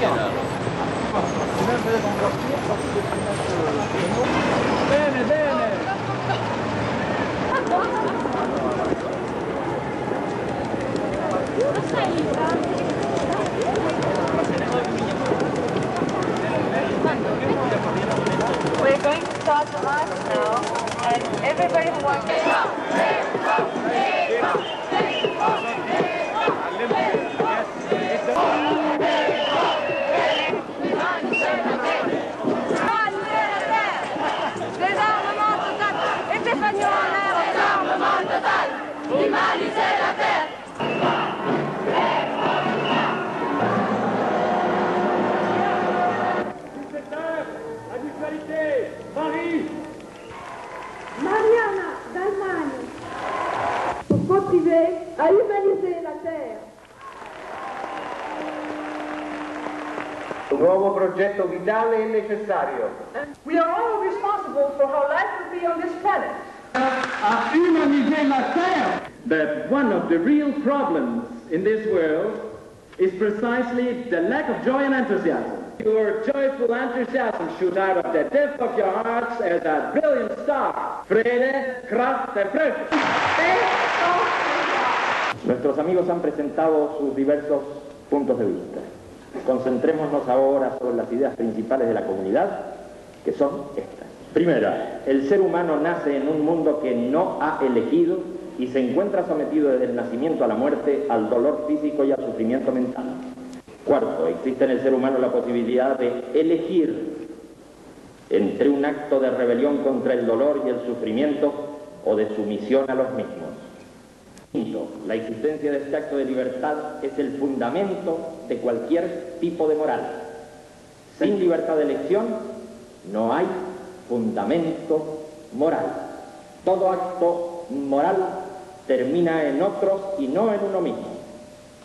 Bene, bene. We're going to start the march now, and everybody who wants Désarmement total Humaniser la terre La mutualité, Paris Mariana d'Allemagne pour contribuer à humaniser la Terre. Un nuovo progetto vitale e necessario. We are all responsible for how life will be on this planet. à humaniser la terre. That one of the real problems in this world is precisely the lack of joy and enthusiasm. Your joyful enthusiasm shoots out of the depth of your hearts as a brilliant star. Kraft. Nuestros amigos han presentado sus diversos puntos de vista. Concentrémonos ahora sobre las ideas principales de la comunidad, que son estas. Primera, el ser humano nace en un mundo que no ha elegido y se encuentra sometido desde el nacimiento a la muerte al dolor físico y al sufrimiento mental. Cuarto, existe en el ser humano la posibilidad de elegir entre un acto de rebelión contra el dolor y el sufrimiento o de sumisión a los mismos. Quinto, la existencia de este acto de libertad es el fundamento de cualquier tipo de moral. Sin libertad de elección no hay fundamento moral. Todo acto moral termina en otros y no en uno mismo.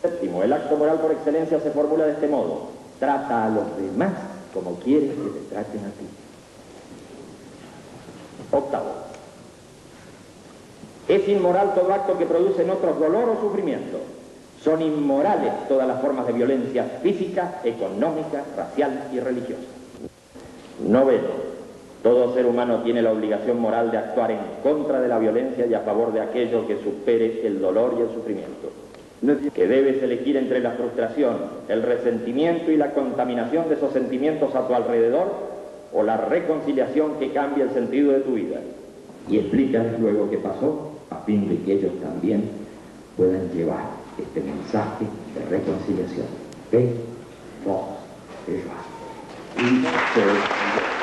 Séptimo, el acto moral por excelencia se formula de este modo. Trata a los demás como quieres que te traten a ti. Octavo, es inmoral todo acto que produce en otros dolor o sufrimiento. Son inmorales todas las formas de violencia física, económica, racial y religiosa. Noveno, todo ser humano tiene la obligación moral de actuar en contra de la violencia y a favor de aquello que supere el dolor y el sufrimiento. Que debes elegir entre la frustración, el resentimiento y la contaminación de esos sentimientos a tu alrededor o la reconciliación que cambia el sentido de tu vida. Y explícales luego qué pasó a fin de que ellos también puedan llevar este mensaje de reconciliación. Voz, joie. Y,